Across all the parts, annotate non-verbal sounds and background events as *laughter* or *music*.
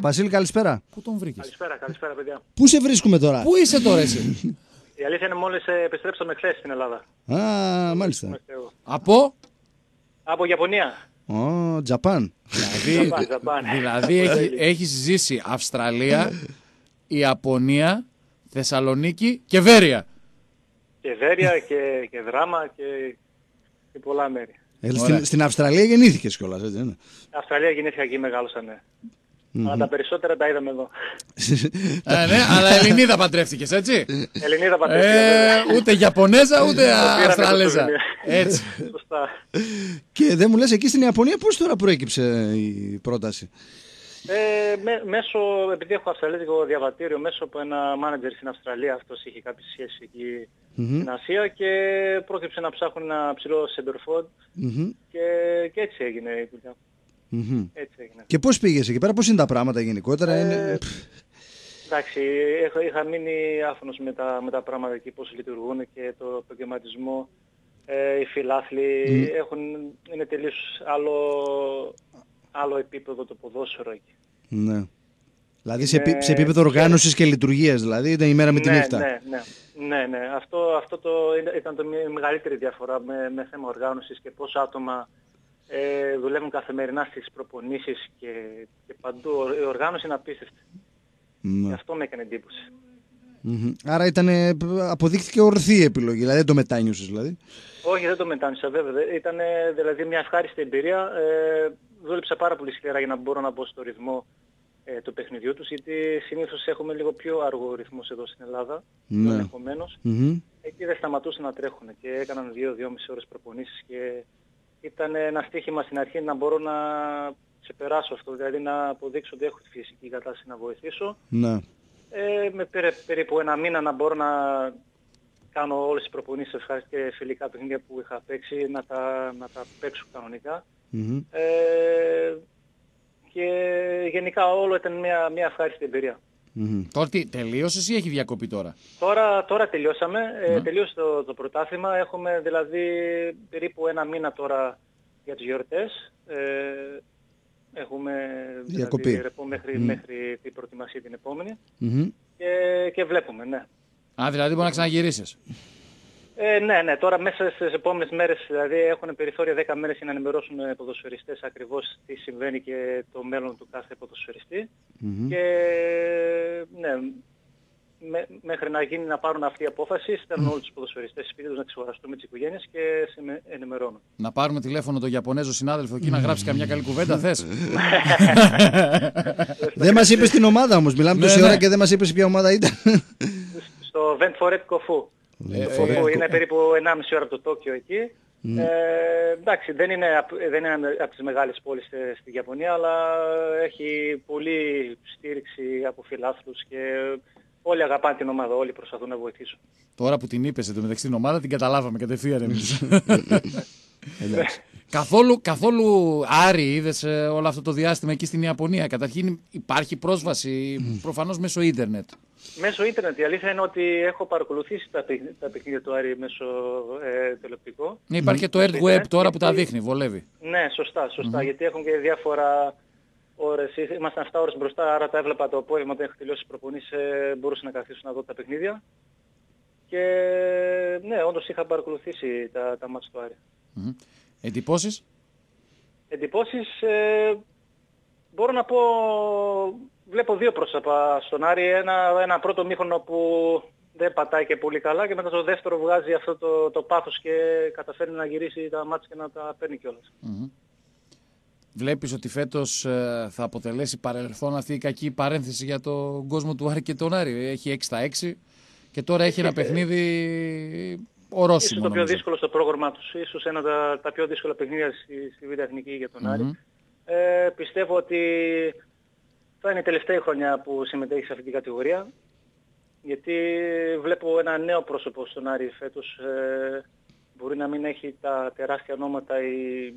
Βασίλη, καλησπέρα. Πού τον βρήκες; Καλησπέρα, καλησπέρα παιδιά. Πού σε βρίσκουμε τώρα; Πού είσαι τώρα εσύ; *laughs* Η αλήθεια είναι μόλις ε, επιστρέψαμε χθες στην Ελλάδα. Α, μάλιστα. Είμαστε εγώ. Από; Από Ιαπωνία. Ω, Τζαπάν. Δηλαδή, Ζαπάν, Ζαπάν. δηλαδή έχει, έχεις ζήσει Αυστραλία, Ιαπωνία, Θεσσαλονίκη και Βέρεια. Και Βέρεια και, και Δράμα και, και πολλά μέρη. Ε, Ωραία. στην, στην Αυστραλία γεννήθηκες κιόλας, έτσι δεν είναι. Αυστραλία γεννήθηκα εκεί, μεγάλωσα, ναι. Αλλά τα περισσότερα τα είδαμε εδώ. ε, ναι, αλλά Ελληνίδα παντρεύτηκες, έτσι; Ελληνίδα πατέρα. Ε, ούτε Ιαπωνέζα, ούτε πήραμε το Αυστραλέζα. σουβενίρ. Έτσι. Σωστά. Και δεν μου λες εκεί στην Ιαπωνία πώς τώρα προέκυψε η πρόταση; Ε, με, μέσω, επειδή έχω αυστραλέζικο διαβατήριο, μέσω από ένα μάνατζερ στην Αυστραλία, αυτός είχε κάποιες σχέσεις εκεί στην Ασία και πρόκειψε να ψάχνουν ένα ψηλό center Μμμ, και, και έτσι έγινε η δουλειά. Μμμ. Έτσι έγινε. Και πώς πήγες εκεί πέρα, πώς είναι τα πράγματα γενικότερα. Ε, είναι... Εντάξει, έχω, είχα μείνει άφωνος με τα, με τα πράγματα εκεί, πώς λειτουργούν και το επαγγελματισμό. Ε, οι φιλάθλοι έχουν, είναι τελείως άλλο, άλλο επίπεδο το ποδόσφαιρο εκεί. Ναι. Δηλαδή σε, Είναι- επί- σε επίπεδο οργάνωσης και λειτουργίας, δηλαδή ήταν η μέρα με τη ναι, νύχτα. ναι, ναι, ναι, ναι. Αυτό, αυτό το, είναι- ήταν το, η μεγαλύτερη διαφορά με, με θέμα οργάνωσης και πόσα άτομα ε, δουλεύουν καθημερινά στις προπονήσεις και, και παντού. Η οργάνωση είναι απίστευτη. Ναι. Και αυτό με έκανε εντύπωση. Μμμ. Άρα ήταν, ε, αποδείχθηκε ορθή η επιλογή, δηλαδή δεν το μετάνιωσες δηλαδή. Όχι, δεν το μετάνιωσα βέβαια. Ήταν δηλαδή μια ευχάριστη εμπειρία. Ε, δούλεψα πάρα πολύ σκληρά για να μπορώ να μπω στο ρυθμό ε, του παιχνιδιού τους, γιατί συνήθως έχουμε λίγο πιο αργό ρυθμούς εδώ στην Ελλάδα, Ναι. ναι. ενδεχομένως. Μμμ. Εκεί δεν σταματούσαν να τρέχουν και έκαναν δύο-δυόμιση ώρες προπονήσεις και ήταν ένα στίχημα στην αρχή να μπορώ να ξεπεράσω αυτό, δηλαδή να αποδείξω ότι έχω τη φυσική κατάσταση να βοηθήσω. Ναι. Ε, με πήρε περίπου ένα μήνα να μπορώ να κάνω όλες τις προπονήσεις ευχάριστα και φιλικά παιχνίδια που είχα παίξει, να τα, να τα παίξω κανονικά. Μμμ. Ε, και γενικά όλο ήταν μια, μια ευχάριστη εμπειρία. Μμμ. Τώρα τι, τελείωσες ή έχει διακοπή τώρα; Τώρα, τώρα τελειώσαμε, ε, τελείωσε το, το πρωτάθλημα. Έχουμε δηλαδή περίπου ένα μήνα τώρα για τις γιορτές. Ε, έχουμε Διακοπή. δηλαδή, ρεπό μέχρι, μέχρι την προετοιμασία την επόμενη Μμμ. και, και βλέπουμε, ναι. Α, δηλαδή μπορεί να ξαναγυρίσεις. Ε, ναι, ναι, τώρα μέσα στις επόμενες μέρες, δηλαδή έχουν περιθώρια 10 μέρες για να ενημερώσουν οι ποδοσφαιριστές ακριβώς τι συμβαίνει και το μέλλον του κάθε ποδοσφαιριστή. Μμμ. Και ναι, με- μέχρι να γίνει να πάρουν αυτή η απόφαση, στέλνουν όλους τους ποδοσφαιριστές σπίτι τους να ξεχωραστούν με τις οικογένειες και σε με- ενημερώνουν. Να πάρουμε τηλέφωνο τον Ιαπωνέζο συνάδελφο εκεί να γράψει καμιά καλή κουβέντα, θες; *laughs* Δεν μας είπες την ομάδα όμως, μιλάμε Ναι, τόση ναι. ώρα και δεν μας είπες ποια ομάδα ήταν. Στο Ventforet Kofu. Ε, Το Kofu ε, είναι περίπου 1,5 ώρα από το Τόκιο εκεί. Ε, εντάξει, δεν είναι, απ- δεν είναι από τις μεγάλες πόλεις ε, στη Ιαπωνία, αλλά έχει πολύ στήριξη από φιλάθλους και όλοι αγαπάνε την ομάδα, όλοι προσπαθούν να βοηθήσουν. Τώρα που την είπες εντωμεταξύ την ομάδα την καταλάβαμε κατευθείαν εμείς. Καθόλου, καθόλου Άρη είδες ε, όλο αυτό το διάστημα εκεί στην Ιαπωνία. Καταρχήν υπάρχει πρόσβαση προφανώς μέσω ίντερνετ. Μέσω ίντερνετ η αλήθεια είναι ότι έχω παρακολουθήσει τα, παιχν- τα παιχνίδια του Άρη μέσω ε, τηλεοπτικό. Ναι, υπάρχει και το Earth Web Ίντερνετ, τώρα που τα γιατί- δείχνει, βολεύει. Ναι, σωστά, σωστά. Γιατί έχουν και διάφορα ώρες. Ήμασταν 7 ώρες μπροστά, άρα τα έβλεπα το απόγευμα όταν είχα τελειώσει τις προπονήσεις, ε, μπορούσα να καθίσω να δω τα παιχνίδια. Και ναι, όντως είχα παρακολουθήσει τα, τα μάτς του Άρη. Μμμ. Εντυπώσεις; Εντυπώσεις, ε, μπορώ να πω, βλέπω δύο πρόσωπα στον Άρη. Ένα, ένα πρώτο μήχρονο που δεν πατάει και πολύ καλά και μετά το δεύτερο βγάζει αυτό το, το πάθος και καταφέρνει να γυρίσει τα μάτς και να τα παίρνει κιόλας. Μμμ. Βλέπεις ότι φέτος ε, θα αποτελέσει παρελθόν αυτή η κακή παρένθεση για τον κόσμο του Άρη και τον Άρη. Έχει 6 στα 6 και τώρα έχει ένα παιχνίδι Ίσως ορόσημο. το πιο νομίζω. δύσκολο στο πρόγραμμά τους. Ίσως ένα από τα, τα πιο δύσκολα παιχνίδια στη, στη Β' Εθνική για τον Μμμ. Άρη. Ε, πιστεύω ότι θα είναι η τελευταία χρονιά που συμμετέχει σε αυτή την κατηγορία. Γιατί βλέπω ένα νέο πρόσωπο στον Άρη φέτος. Ε, μπορεί να μην έχει τα τεράστια ονόματα ή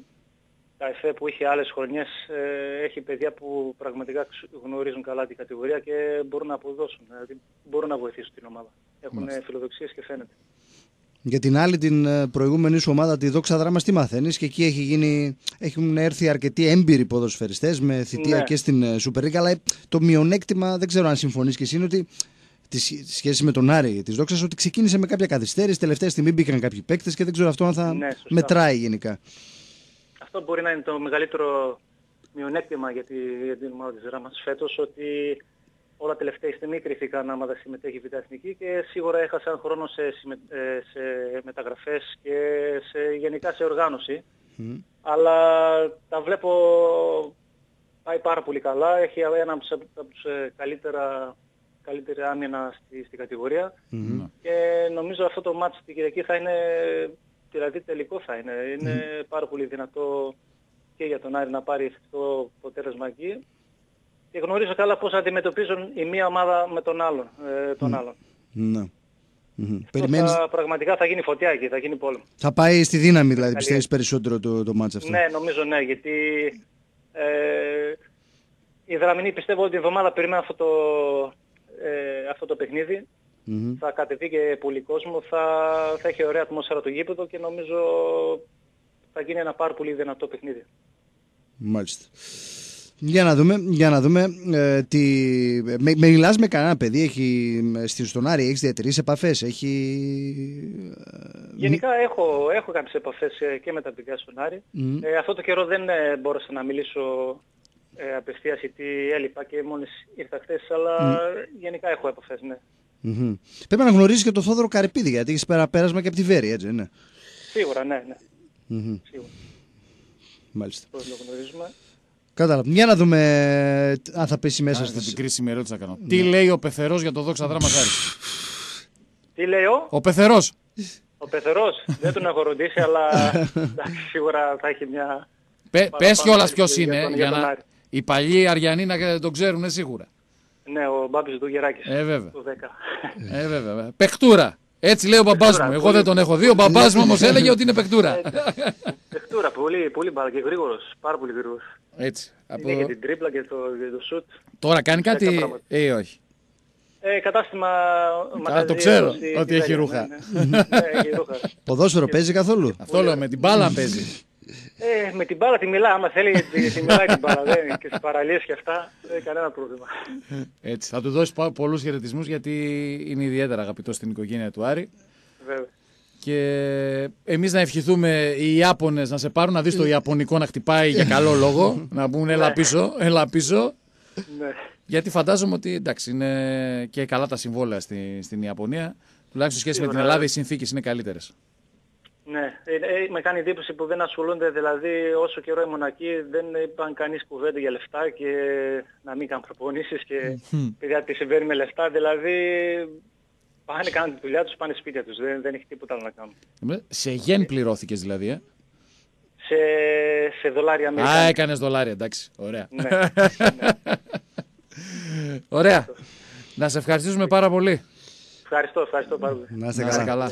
τα εφέ που είχε άλλες χρονιές. Ε, έχει παιδιά που πραγματικά ξ- γνωρίζουν καλά την κατηγορία και μπορούν να αποδώσουν. Δηλαδή μπορούν να βοηθήσουν την ομάδα. Έχουν Μάλιστα. φιλοδοξίες και φαίνεται. Για την άλλη, την ε, προηγούμενη σου ομάδα, τη Δόξα Δράμα, τι μαθαίνεις; Και εκεί έχει γίνει, έχουν έρθει αρκετοί έμπειροι ποδοσφαιριστές με θητεία Ναι. και στην ε, Super League. Αλλά ε, το μειονέκτημα, δεν ξέρω αν συμφωνείς και εσύ, είναι ότι τη σχέση με τον Άρη της Δόξας, ότι ξεκίνησε με κάποια καθυστέρηση. Τελευταία στιγμή μπήκαν κάποιοι παίκτες και δεν ξέρω αυτό αν θα Ναι, σωστά. μετράει γενικά. Αυτό μπορεί να είναι το μεγαλύτερο μειονέκτημα για, τη, για την ομάδα της Ράμας φέτος, ότι όλα τελευταία στιγμή κριθήκαν άμα δεν συμμετέχει η Β' Εθνική και σίγουρα έχασαν χρόνο σε, συμμε- ε, σε μεταγραφές και σε, γενικά σε οργάνωση. Μμ. Αλλά τα βλέπω πάει πάρα πολύ καλά. Έχει ένα από τους, από τους ε, καλύτερα, καλύτερη άμυνα στη, στην κατηγορία. Μμμ. Και νομίζω αυτό το μάτς την Κυριακή θα είναι, δηλαδή τελικό θα είναι. Είναι πάρα πολύ δυνατό και για τον Άρη να πάρει αυτό το αποτέλεσμα εκεί. Και γνωρίζω καλά πώς αντιμετωπίζουν η μία ομάδα με τον άλλον. Ε, τον άλλον. Ναι. Μμμ. Αυτό Περιμένεις, Θα, πραγματικά θα γίνει φωτιά εκεί, θα γίνει πόλεμο. θα πάει στη δύναμη, δηλαδή, Καλή. πιστεύεις περισσότερο το, το μάτς αυτό; Ναι, νομίζω ναι, γιατί ε, οι Δραμηνοί πιστεύω ότι την εβδομάδα περιμένουν αυτό το, ε, αυτό το παιχνίδι. Μμμ. Θα κατεβεί και πολύ κόσμο, θα, θα έχει ωραία ατμόσφαιρα το γήπεδο και νομίζω θα γίνει ένα πάρα πολύ δυνατό παιχνίδι. Μάλιστα. Για να δούμε, για να δούμε ε, τι... με, με μιλάς με κανένα παιδί, έχει, ε, στη στον Άρη, έχεις διατηρήσεις επαφές, έχει... ε, Γενικά έχω, έχω κάποιες επαφές ε, και με τα παιδιά στον Άρη. Μμ. Ε, αυτό το καιρό δεν ε, μπόρεσα να μιλήσω ε, απευθείας γιατί έλειπα και μόλις ήρθα χθες, αλλά γενικά έχω επαφές, ναι. μμμ. Πρέπει να γνωρίζεις και τον Θόδωρο Καρεπίδη, γιατί έχεις πέρα, πέρασμα και από τη Βέρη, έτσι, ναι. Σίγουρα, ναι, ναι. Μμμ. Σίγουρα. Μάλιστα. Πώς το γνωρίζουμε. Κατάλαβα. Για να δούμε ε, αν θα πέσει μέσα Αυτή την στις... κρίσιμη ερώτηση θα κάνω. Τι λέει ο Πεθερός για το δόξα δράμα Άρη. Τι λέει ο, Ο Πεθερός. ο Πεθερός. δεν τον έχω ρωτήσει, αλλά εντάξει, σίγουρα θα έχει μια... Πε, Παραπάνω πες κιόλας για ποιος τον- είναι, για τον- για για τον να... Άρη. Οι παλιοί Αριανοί να τον ξέρουν σίγουρα. Ναι, ο Μπάμπης του Γεράκης. Ε, βέβαια. Το 10. Ε, βέβαια. βέβαια. Παιχτούρα. Έτσι λέει ο μπαμπάς Παιχτούρα, μου. Εγώ πολύ. δεν τον έχω δει. Ο μπαμπάς μου όμως έλεγε ότι είναι παιχτούρα. Παιχτούρα, πολύ, πολύ μπάλα και γρήγορος. Πάρα πολύ γρήγορος. Έτσι. Από... Είναι και την τρίπλα και το, και το σουτ. Τώρα κάνει Τέτοια κάτι πράγματα. ή όχι. Ε, κατάστημα... το μαγαζί ξέρω, εδώ στη- ότι στη έχει Βέρεια, ρούχα. Ναι, ναι. Ναι, έχει ρούχα. Ποδόσφαιρο παίζει καθόλου; Αυτό λέω με την μπάλα παίζει. Ε, με την μπάλα τη μιλά, άμα θέλει τη, τη μιλάει την μπάλα. Δεν, και στις παραλίες και αυτά, δεν έχει κανένα πρόβλημα. Έτσι. Θα του δώσει πολλούς χαιρετισμούς γιατί είναι ιδιαίτερα αγαπητός στην οικογένεια του Άρη. Βέβαια. Και εμείς να ευχηθούμε οι Ιάπωνες να σε πάρουν, να δεις το Ιαπωνικό να χτυπάει για καλό λόγο. *laughs* να μπουν έλα πίσω, έλα πίσω. Ναι. Γιατί φαντάζομαι ότι εντάξει, είναι και καλά τα συμβόλαια στη, στην Ιαπωνία. Τουλάχιστον σχέση με την Σίγουρα. Ελλάδα οι συνθήκες είναι καλύτερες. Ναι, ε, ε, με κάνει εντύπωση που δεν ασχολούνται, δηλαδή όσο καιρό ήμουν εκεί δεν είπαν κανείς κουβέντα για λεφτά και να μην κάνουν προπονήσεις και παιδιά τι συμβαίνει με λεφτά, δηλαδή πάνε κάνουν τη δουλειά τους, πάνε σπίτια τους, δεν, δεν έχει τίποτα άλλο να κάνουν. Σε γεν πληρώθηκες δηλαδή, ε; Σε, σε δολάρια Α, Αμερικάνικα. έκανες δολάρια, εντάξει. Ωραία. Ναι, ναι. *laughs* Ωραία. Να σε ευχαριστήσουμε πάρα πολύ. Ευχαριστώ, ευχαριστώ πάρα πολύ. Να είστε Να είσαι καλά. καλά.